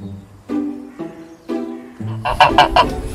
Ha ha ha ha!